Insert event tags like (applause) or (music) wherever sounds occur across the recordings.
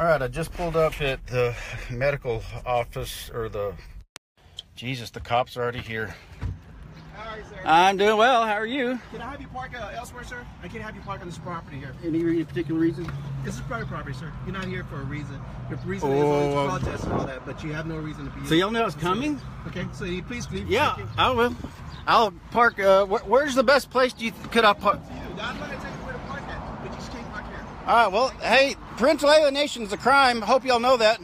All right, I just pulled up at the medical office or the. Jesus, the cops are already here. All right, sir. I'm doing well. How are you? Can I have you park uh, elsewhere, sir? I can't have you park on this property here. Any, any particular reason? This is private property, sir. You're not here for a reason. The reason is Oh. all these protests and all that, but you have no reason to be. Here. So y'all know it's coming? Okay, so you please leave. Yeah, I will. I'll park. Uh, wh- where's the best place? Do you could I park? All right. Well, hey, parental alienation is a crime. Hope y'all know that.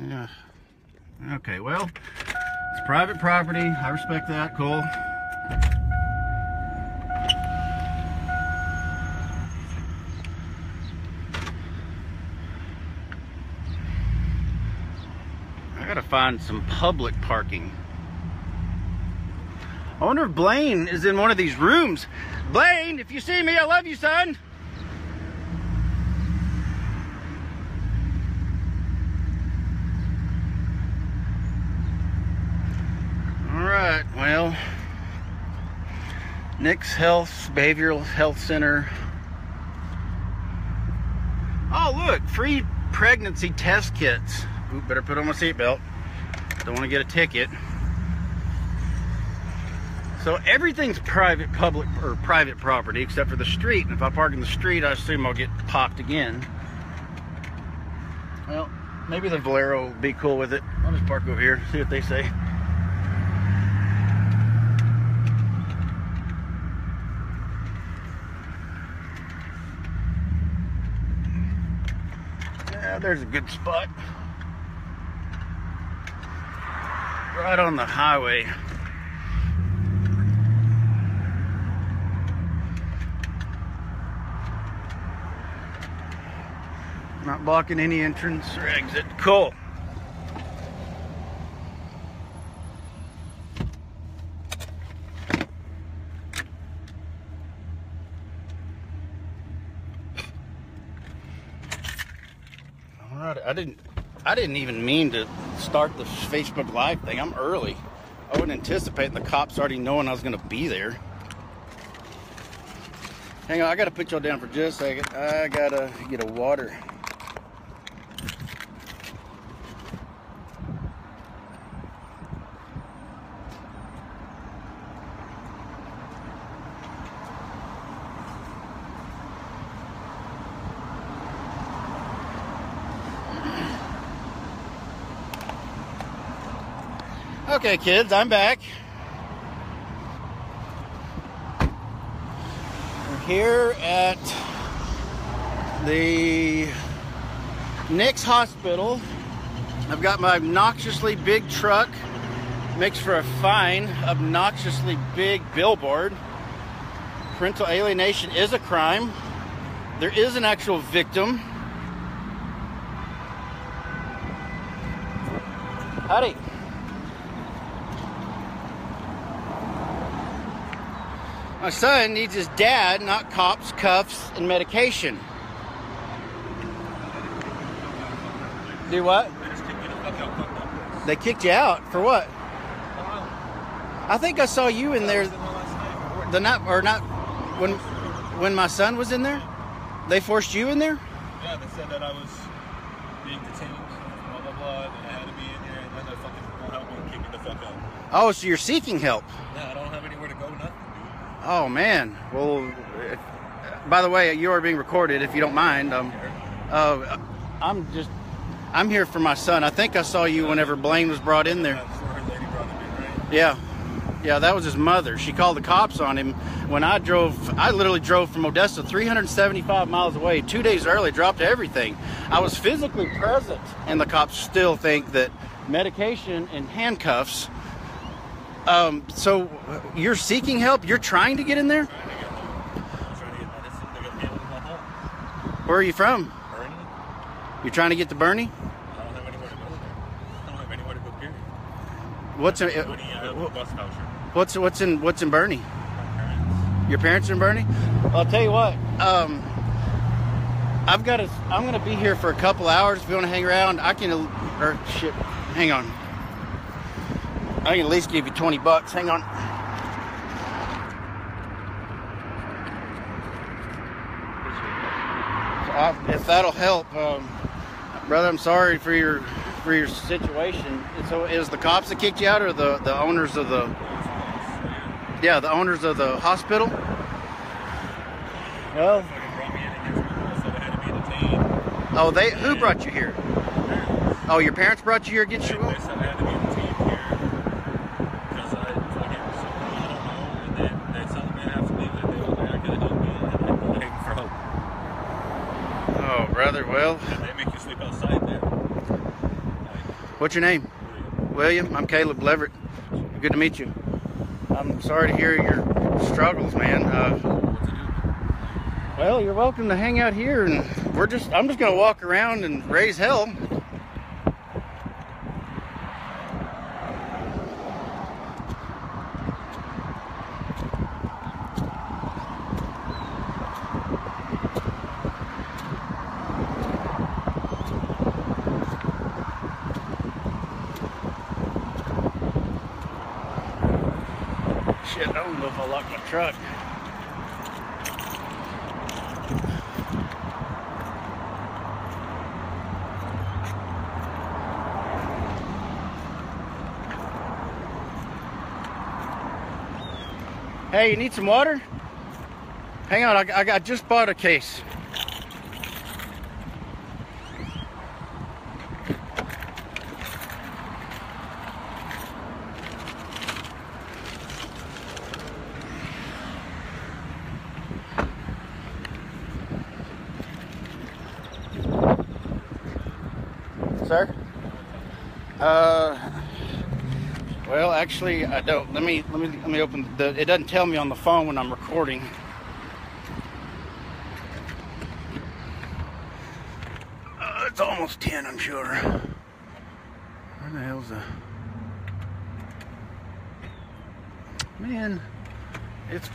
Yeah. Okay. Well, it's private property. I respect that. Cool. I gotta find some public parking. I wonder if Blaine is in one of these rooms. Blaine, if you see me, I love you, son. All right, well, Nix Health Behavioral Health Center. Oh, look, free pregnancy test kits. Ooh, better put on my seatbelt. Don't want to get a ticket. So everything's private, public, or private property except for the street. And if I park in the street, I assume I'll get popped again. Well, maybe the Valero will be cool with it. I'll just park over here, see what they say. Yeah, there's a good spot. Right on the highway. Not blocking any entrance or exit. Cool. All right, I didn't I didn't even mean to start the Facebook Live thing. I'm early. I wouldn't anticipate the cops already knowing I was gonna be there. Hang on, I gotta put y'all down for just a second. I gotta get a water. Okay, kids, I'm back. We're here at the Nix Hospital. I've got my obnoxiously big truck makes for a fine, obnoxiously big billboard. Parental alienation is a crime. There is an actual victim. Howdy. My son needs his dad, not cops, cuffs, and medication. Do what? They kicked you out for what? I think I saw you in there the night or not when when my son was in there. They forced you in there. Yeah, they said that I was being detained, blah blah blah, and I had to be in here, and then they fucking won't help me kick me the fuck out. Oh, so you're seeking help. Yeah, I don't have anywhere to go, nothing, dude. Oh man. Well, by the way, you are being recorded. If you don't mind, um, uh, I'm just I'm here for my son. I think I saw you whenever Blaine was brought in there. Yeah. Yeah, that was his mother. She called the cops on him when I drove. I literally drove from Odessa 375 miles away, two days early, dropped everything. I was physically present, and the cops still think that medication and handcuffs. Um, so you're seeking help? You're trying to get in there? I'm trying to get medicine to get me out of my home. Where are you from? Boerne, You're trying to get to Boerne? I don't have anywhere to go. I don't have anywhere to go, period. What's in, uh, what's what's in what's in Boerne? My parents. Your parents are in Boerne? I'll tell you what. Um, I've got to. I'm going to be here for a couple hours. If you want to hang around, I can. Or shit, hang on. I can at least give you 20 bucks. Hang on. I, if that'll help, um, brother, I'm sorry for your for your situation. So, is the cops that kicked you out, or the the owners of the yeah, the owners of the hospital? Well, oh, they who brought you here? Oh, your parents brought you here against your will. Oh, brother. Well, they make you sleep outside there. What's your name? William. I'm Caleb Leverett. Good to meet you. I'm sorry to hear your struggles, man. Uh, what to do? well, you're welcome to hang out here, and we're just. I'm just gonna walk around and raise hell. Shit, I don't know if I locked my truck. Hey, you need some water? Hang on, I, I got just bought a case. Sir? Uh, well, actually, I don't. Let me let me let me open the. It doesn't tell me on the phone when I'm recording. Uh, it's almost ten, I'm sure. Where the hell's the? Man, it's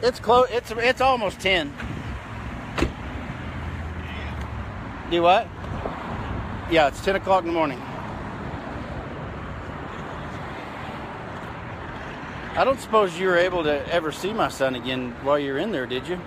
it's close. It's it's almost ten. Do what? Yeah, it's ten o'clock in the morning. I don't suppose you were able to ever see my son again while you were in there, did you?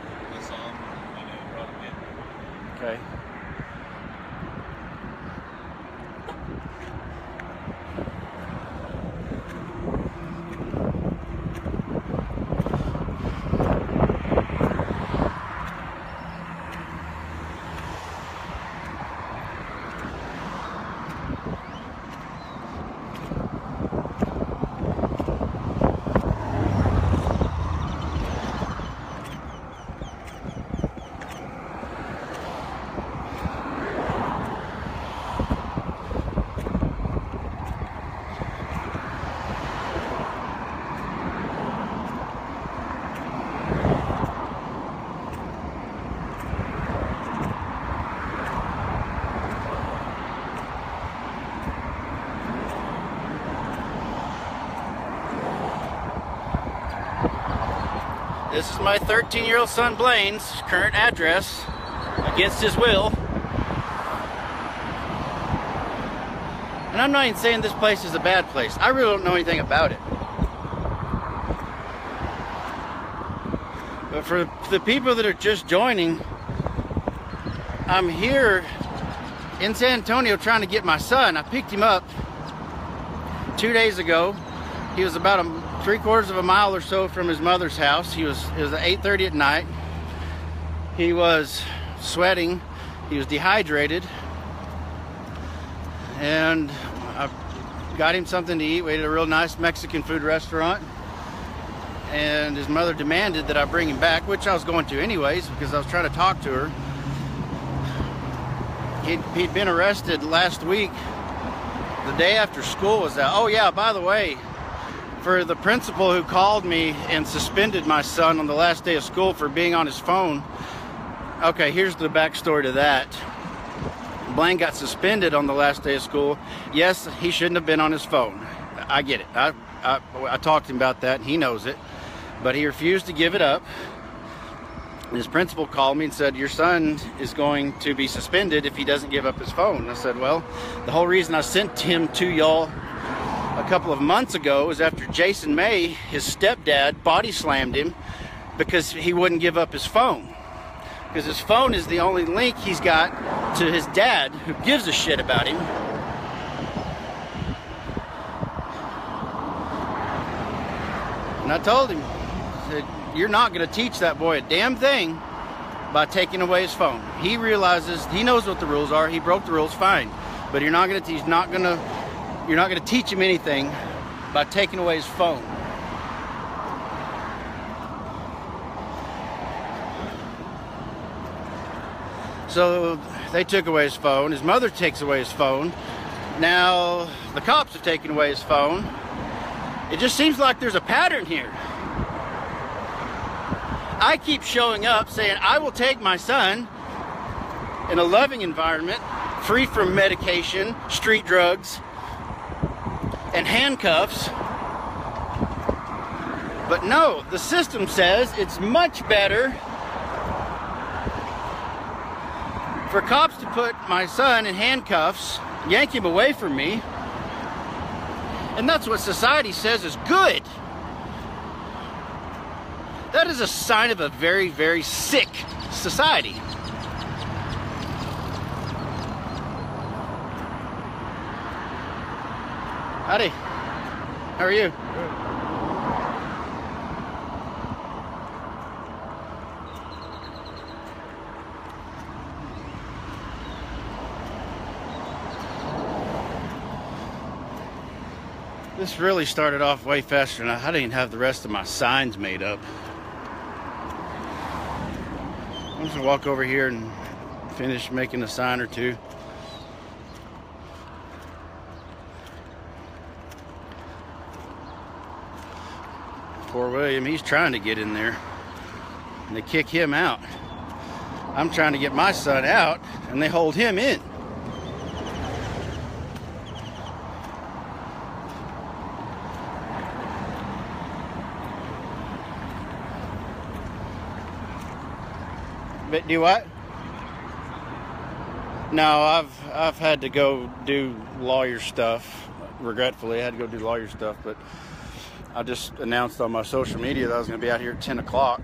This is my 13 year old son Blaine's current address against his will. And I'm not even saying this place is a bad place. I really don't know anything about it. But for the people that are just joining, I'm here in San Antonio trying to get my son. I picked him up two days ago. He was about a three quarters of a mile or so from his mother's house. He was it was 8:30 at night. He was sweating. He was dehydrated, and I got him something to eat. We ate at a real nice Mexican food restaurant. And his mother demanded that I bring him back, which I was going to anyways because I was trying to talk to her. He'd, he'd been arrested last week, the day after school was out. Oh, yeah, by the way, for the principal who called me and suspended my son on the last day of school for being on his phone. Okay, here's the backstory to that. Blaine got suspended on the last day of school. Yes, he shouldn't have been on his phone. I get it. I, I, I talked to him about that, he knows it. But he refused to give it up. His principal called me and said, Your son is going to be suspended if he doesn't give up his phone. I said, Well, the whole reason I sent him to y'all a couple of months ago was after Jason May, his stepdad, body slammed him because he wouldn't give up his phone. because his phone is the only link he's got to his dad, who gives a shit about him. And I told him, I said, You're not going to teach that boy a damn thing by taking away his phone. He realizes, he knows what the rules are. He broke the rules, fine. But you're not going to, he's not going to, you're not going to teach him anything by taking away his phone. So they took away his phone. His mother takes away his phone. Now the cops have taken away his phone. It just seems like there's a pattern here. I keep showing up saying, I will take my son in a loving environment, free from medication, street drugs, and handcuffs. But no, the system says it's much better for cops to put my son in handcuffs, yank him away from me, and that's what society says is good. That is a sign of a very, very sick society. Howdy. How are you? This really started off way faster, and I didn't even have the rest of my signs made up. I'm just gonna walk over here and finish making a sign or two. Poor William, he's trying to get in there, and they kick him out. I'm trying to get my son out, and they hold him in. But do what? No, I've I've had to go do lawyer stuff. Regretfully, I had to go do lawyer stuff, but I just announced on my social media that I was going to be out here at 10 o'clock,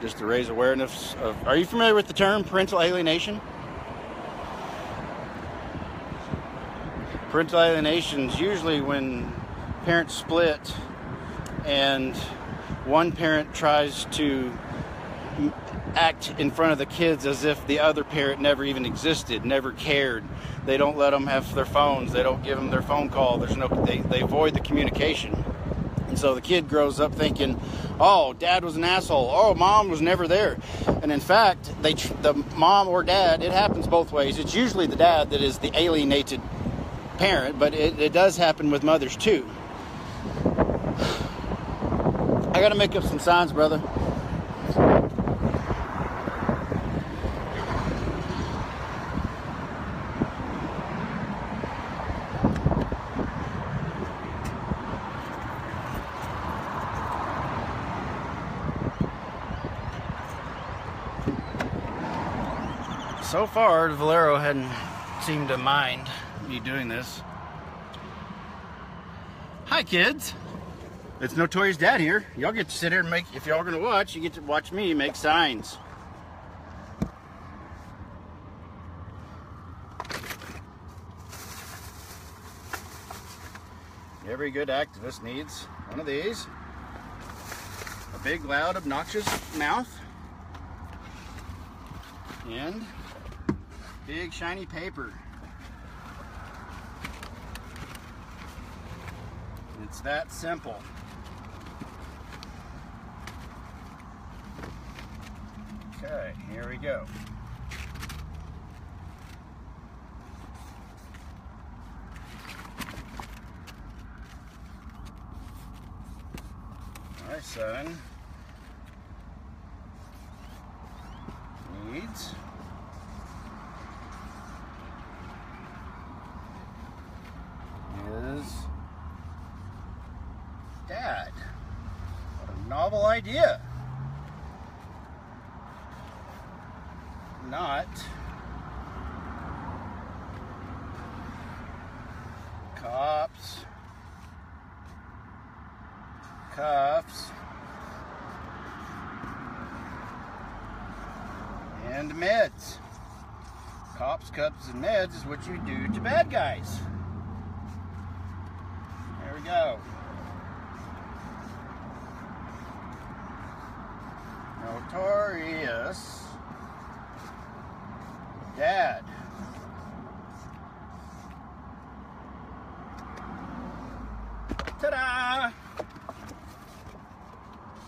just to raise awareness of. Are you familiar with the term parental alienation? Parental alienation is usually when parents split and one parent tries to act in front of the kids as if the other parent never even existed, never cared. They don't let them have their phones. They don't give them their phone call. There's no. They, they avoid the communication. So the kid grows up thinking, "Oh, dad was an asshole. Oh, mom was never there." And in fact, they the mom or dad. It happens both ways. It's usually the dad that is the alienated parent, but it, it does happen with mothers too. (sighs) I got to make up some signs, brother. So far, Valero hadn't seemed to mind me doing this. Hi, kids. It's Notorious Dad here. Y'all get to sit here and make, if y'all gonna watch, you get to watch me make signs. Every good activist needs one of these. A big, loud, obnoxious mouth. And Big shiny paper. It's that simple. Okay, here we go. My son needs is Dad. What a novel idea. Not cops, cuffs, And meds. Cops, cups, and meds is what you do to bad guys. There we go. Notorious Dad. Ta-da!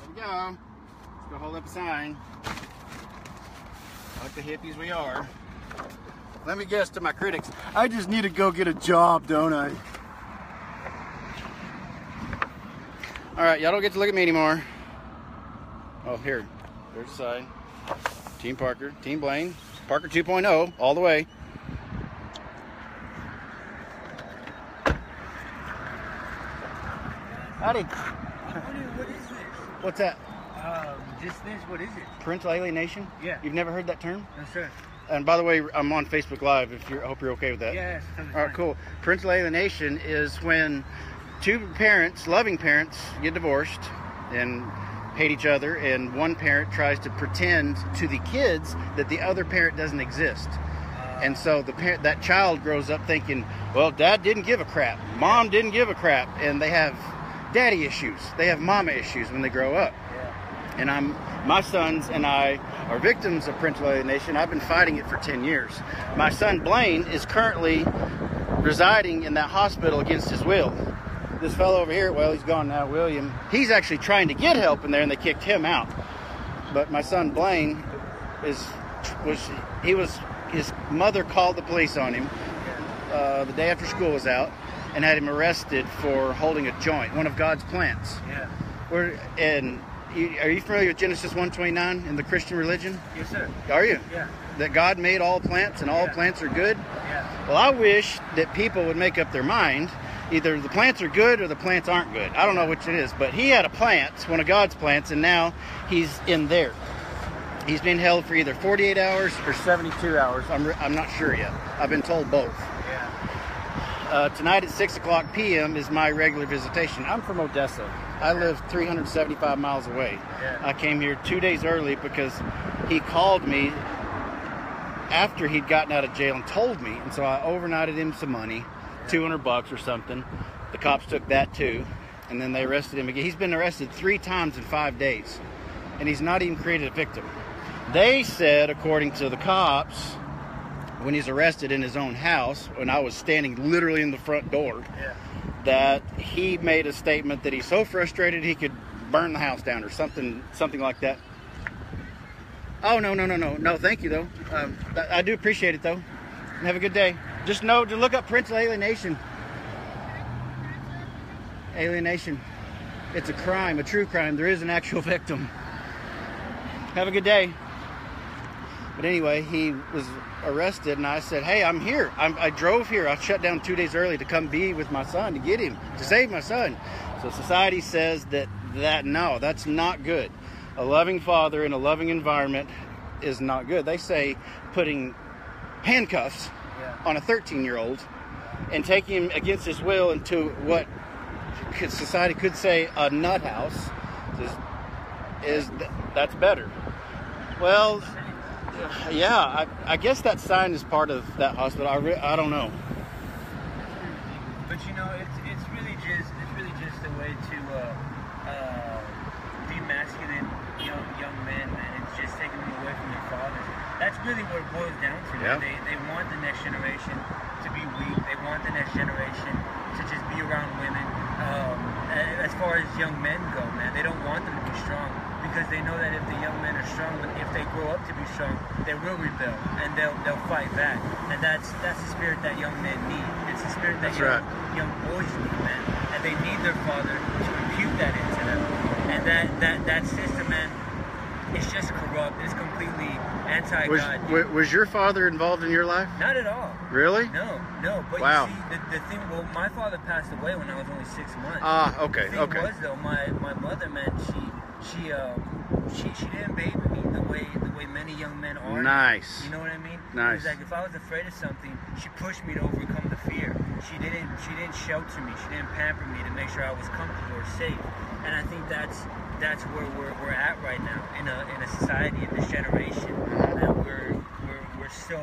There we go. Let's go hold up a sign. Like the hippies we are. Let me guess to my critics. I just need to go get a job, don't I? All right, y'all don't get to look at me anymore. Oh, here. There's the sign. Team Parker, Team Blaine, Parker 2.0, all the way. Howdy. What is this? What's that? Um, just this. What is it? Parental alienation? Yeah. You've never heard that term? No, sir. And by the way, I'm on Facebook Live. If you're, I hope you're okay with that. Yes. totally All right, fine. cool. Parental alienation is when two parents, loving parents, get divorced and hate each other, and one parent tries to pretend to the kids that the other parent doesn't exist. Uh, and so the parent, that child grows up thinking, well, dad didn't give a crap, mom didn't give a crap, and they have daddy issues. They have mama issues when they grow up Yeah. and I'm my sons and I are victims of parental alienation. I've been fighting it for 10 years. My son Blaine is currently residing in that hospital against his will. This fellow over here, well, he's gone now, William. He's actually trying to get help in there, and they kicked him out. But my son Blaine is was he was his mother called the police on him uh, the day after school was out and had him arrested for holding a joint, one of God's plants. Yeah. We're and you, are you familiar with Genesis 129 in the Christian religion? Yes, sir. Are you? Yeah. That God made all plants and all Yeah. plants are good? Yeah. Well, I wish that people would make up their mind. Either the plants are good or the plants aren't good. I don't know which it is, but he had a plant, one of God's plants, and now he's in there. He's been held for either 48 hours or 72 hours. I'm, re- I'm not sure yet. I've been told both. Uh, tonight at 6 o'clock p.m. is my regular visitation. I'm from Odessa. I live 375 miles away. Yeah. I came here two days early because he called me after he'd gotten out of jail and told me. And so I overnighted him some money, 200 bucks or something. The cops took that too. And then they arrested him again. He's been arrested three times in five days. And he's not even created a victim. They said, according to the cops, when he's arrested in his own house, when I was standing literally in the front door, Yeah. that he made a statement that he's so frustrated he could burn the house down or something, something like that. Oh no, no, no, no, no! Thank you though. Um, I do appreciate it though. Have a good day. Just know to look up parental alienation. Alienation. It's a crime, a true crime. There is an actual (laughs) victim. Have a good day. But anyway, he was arrested, and I said, "Hey, I'm here. I'm, I drove here. I shut down two days early to come be with my son to get him to save my son." So society says that that no, that's not good. A loving father in a loving environment is not good. They say putting handcuffs Yeah. on a 13 year old and taking him against his will into what could, society could say a nut house is, is th- that's better. Well, yeah, I, I guess that sign is part of that hospital. I, re- I don't know. But you know, it's it's really just it's really just a way to uh, uh, demasculate young young men, man. It's just taking them away from their fathers. That's really what it boils down to. Yeah. They they want the next generation to be weak. They want the next generation to just be around women. Um, as far as young men go, man, they don't want them to be strong because they know that if the young men are strong, if they grow up to be strong, they will rebel and they'll they'll fight back. And that's that's the spirit that young men need. It's the spirit that That's young, right. young boys need, man. And they need their father to impute that into them. And that that that system, man, it's just corrupt. It's completely anti-God. wa- was your father involved in your life? Not at all. Really? No, no. But Wow. you see, the, the thing. Well, my father passed away when I was only six months. Ah, okay, The thing okay. was though, my my mother, man, she she um she she didn't baby me the way the way many young men are. Nice. You know what I mean? Nice. Like if I was afraid of something, she pushed me to overcome the fear. She didn't she didn't shelter me. She didn't pamper me to make sure I was comfortable or safe. And I think that's that's where we're, we're at right now in a in a society in this generation that we're we're so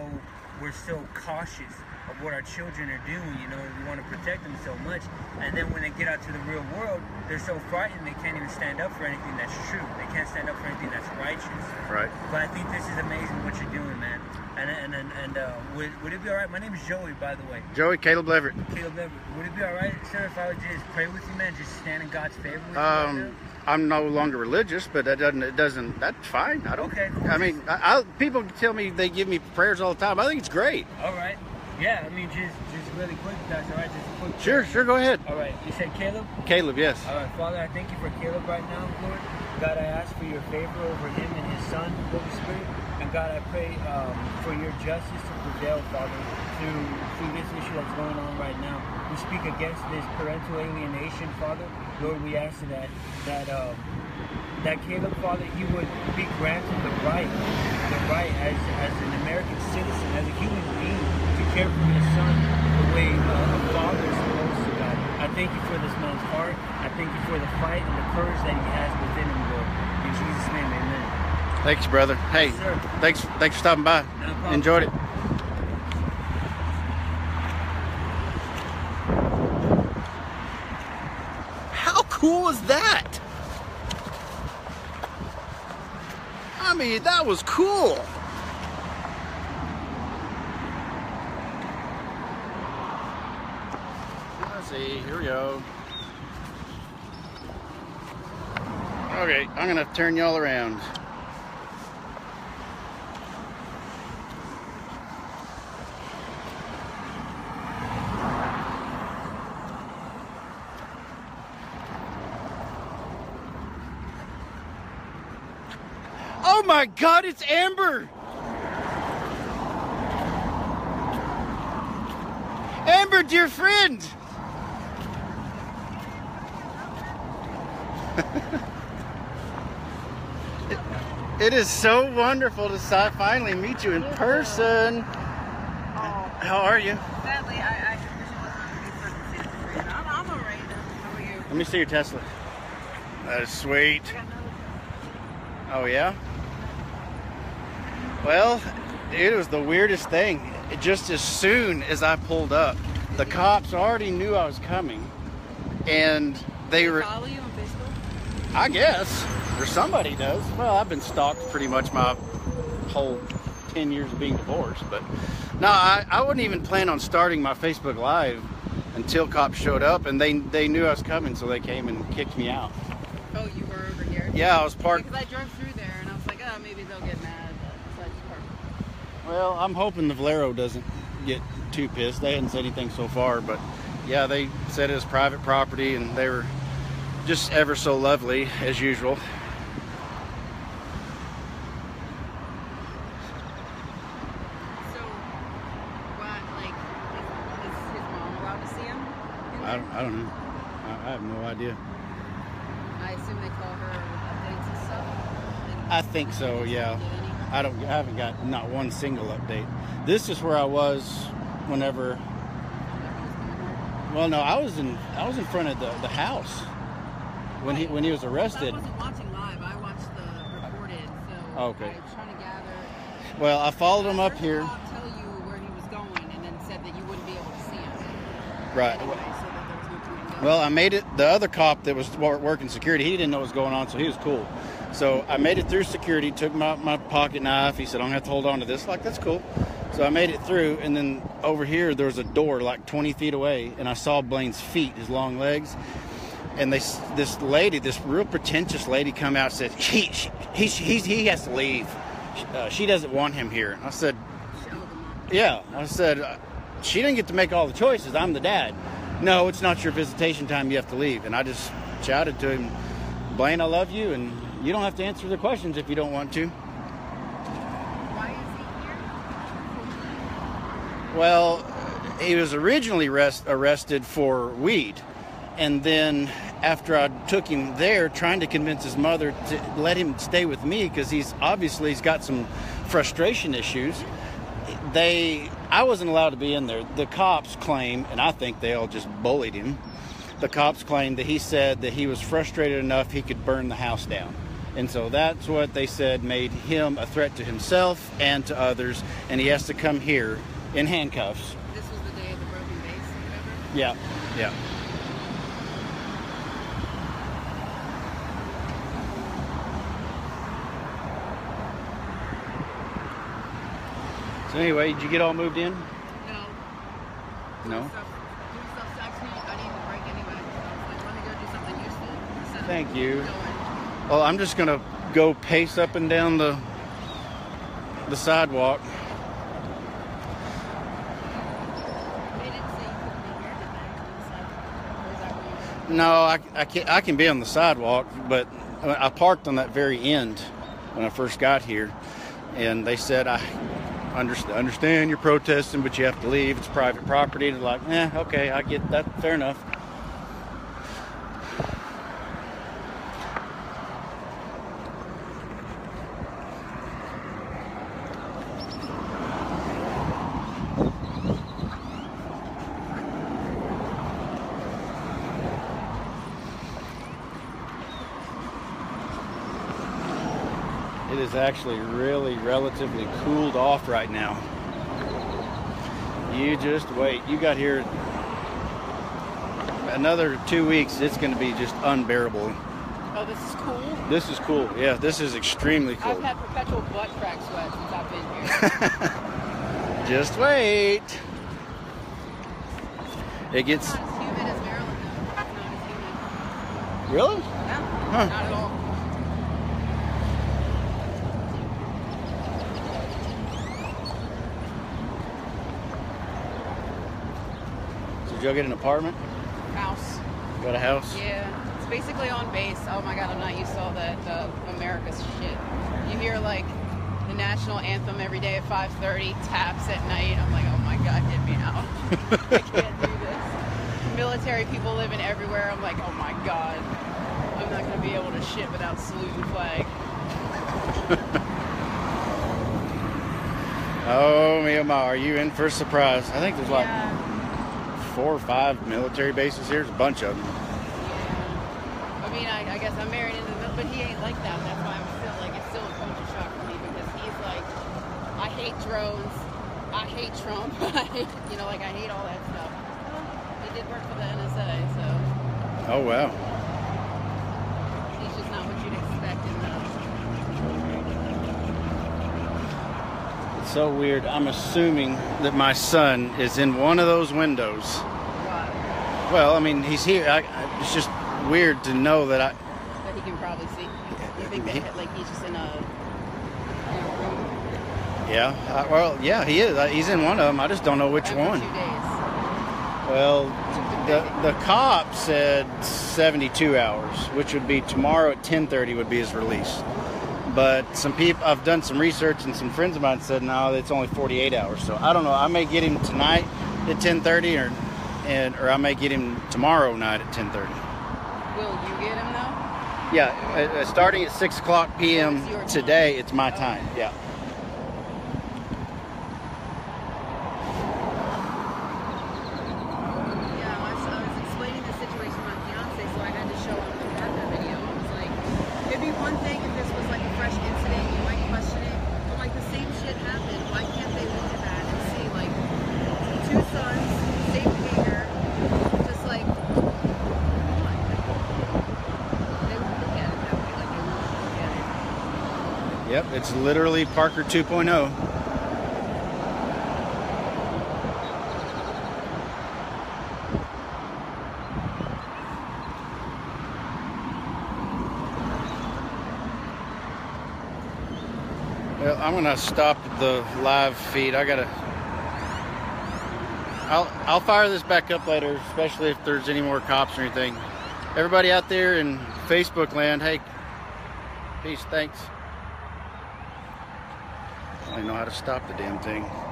we're so cautious of what our children are doing. You know, we want to protect them so much, and then when they get out to the real world, they're so frightened they can't even stand up for anything that's true. They can't stand up for anything that's righteous. Right. But I think this is amazing what you're doing, man. And and and, and uh, would, would it be all right? My name is Joey, by the way. Joey Caleb Leverett. Caleb, Leverett. would it be all right, sir, if I would just pray with you, man? Just stand in God's favor with you? Um, I'm no longer religious, but that doesn't. It doesn't. That's fine. I don't. Okay. I mean, I, I, people tell me they give me prayers all the time. I think it's great. All right. Yeah, I mean, just just really quick, that's all right. Just a quick. Sure, sure. Go ahead, All right. You said Caleb. Caleb. Yes. All right, Father, I thank you for Caleb right now, Lord. God, I ask for your favor over him and his son, Holy Spirit. And God, I pray um, for your justice to prevail, Father, through through this issue that's going on right now. We speak against this parental alienation, Father. Lord, we ask that that um, that Caleb, Father, he would be granted the right, the right as as an American citizen, as a human care for his son the way uh, a father is supposed to. God, I thank you for this man's heart. I thank you for the fight and the courage that he has within him, Lord. In Jesus' name, Amen. Thanks, brother. Hey, Yes, thanks. Thanks for stopping by. No. Enjoyed it. How cool is that? I mean, that was cool. Let's see. Here we go. Okay, I'm gonna turn y'all around. Oh my god, it's Amber! Amber, dear friend! It- is so wonderful to finally meet you in person. Oh, How are you? sadly, I, I wasn't me for the. I'm, I'm alright. How are you? Let me see your Tesla. That is sweet. I got another- Oh yeah. Well, it was the weirdest thing. It just as soon as I pulled up, the cops already knew I was coming, and they were. follow you on Facebook? I guess or somebody does. Well, I've been stalked pretty much my whole ten years of being divorced, but no, I, I wouldn't even plan on starting my Facebook Live until cops showed up, and they they knew I was coming, so they came and kicked me out. Oh, you were over here? Yeah, I was parked. Because I drove through there and I was like, oh, maybe they'll get mad. But so I just parked. Well, I'm hoping the Valero doesn't get too pissed. They hadn't said anything so far, but yeah, they said it was private property and they were just ever so lovely as usual. So, what, like, is, is his mom allowed to see him? in I don't, know. I, I have no idea. I assume they call her updates and stuff. I think so, yeah. I don't. I haven't got not one single update. This is where I was whenever. Well, no, I was in. I was in front of the, the house when he when he was arrested. I wasn't watching live. I watched the recorded, so Okay. I was trying to gather. Well, I followed him up here. tell you where he was going, and then said that you wouldn't be able to see him. Right. Anyway, so that there was no coming and going. Well, I made it. The other cop that was working security, he didn't know what was going on, so he was cool. So I made it through security. Took my my pocket knife. He said, "I'm gonna have to hold on to this." Like that's cool. So I made it through, and then over here there was a door like 20 feet away, and I saw Blaine's feet, his long legs. And they, this lady, this real pretentious lady, come out and said, "He, he, he, he, has to leave. Uh, she doesn't want him here." I said, yeah, I said, she didn't get to make all the choices. I'm the dad. No, it's not your visitation time. You have to leave. And I just shouted to him, Blaine, I love you, and you don't have to answer the questions if you don't want to. Why is he here? Well, he was originally arrest, arrested for weed. And then after I took him there, trying to convince his mother to let him stay with me because he's obviously he's got some frustration issues. They, I wasn't allowed to be in there. The cops claim, and I think they all just bullied him. The cops claimed that he said that he was frustrated enough he could burn the house down. And so that's what they said made him a threat to himself and to others, and he has to come here in handcuffs. This was the day of the broken vase whatever. Yeah, yeah. So anyway, did you get all moved in? No. No. Doing stuff, doing stuff sucks me. I need a break anyway. So I was like, let me go do something useful. instead of Thank you. Well, I'm just gonna go pace up and down the the sidewalk. They didn't say you couldn't be here, did they? On the sidewalk? Or is that where you No, I, I can I can be on the sidewalk, but I parked on that very end when I first got here, and they said I understand, understand you're protesting, but you have to leave. It's private property. They're like, eh, okay, I get that. Fair enough. It is actually really relatively cooled off right now. You just wait. You got here another two weeks. It's going to be just unbearable. Oh, this is cool. This is cool. Yeah, this is extremely cool. I've had perpetual butt crack sweat since I've been here. (laughs) Just wait. It gets It's not as humid as Maryland, though. It's not as humid. really. No, Huh. not at all. So did y'all get an apartment? House. Got a house? Yeah, it's basically on base. Oh my god, I'm not used to all that uh, America's shit. You hear like the national anthem every day at 5:30, taps at night. I'm like, oh my god, get me out. (laughs) I can't do this. Military people living everywhere. I'm like, oh my god, I'm not gonna be able to shit without saluting flag. (laughs) Oh, Mia Ma, are you in for a surprise? I think there's like yeah, four or five military bases here. There's a bunch of them. I mean, I, I guess I'm married into the middle, but he ain't like that. That's why I'm still like, it's still a culture shock for me because he's like, I hate drones. I hate Trump. (laughs) I hate, you know, like I hate all that stuff. Well, he did work for the NSA, so Oh wow. he's just not what you'd expect in the. It's so weird. I'm assuming that my son is in one of those windows. Well, I mean, he's here. I, I, it's just weird to know that I. That he can probably see. You think that like he's just in a, in a room Yeah. I, well, yeah, he is. Uh, He's in one of them. I just don't know which one. two days? Well, the the cop said 72 hours, which would be tomorrow at 10:30 would be his release. But some people, I've done some research, and some friends of mine said no, it's only 48 hours. So I don't know. I may get him tonight at 10:30, or and or I may get him tomorrow night at 10:30. Will you get him though? Yeah, uh, uh, starting at 6 o'clock p.m. It's today, it's my time. Yeah. Yeah, I was, I was explaining the situation to my fiance, so I had to show him the Parker video. I was like, it'd be one thing if this was like a fresh incident, you might question it, but like the same shit happened. Why can't they look at that and see like two sons, same behavior, just like, come on. They won't look at it that way, like they won't look at it. Yep, it's literally Parker oh. 2.0. Well, I'm gonna stop the live feed. I gotta. I'll I'll fire this back up later, especially if there's any more cops or anything. Everybody out there in Facebook land, hey, peace, thanks. I don't know how to stop the damn thing.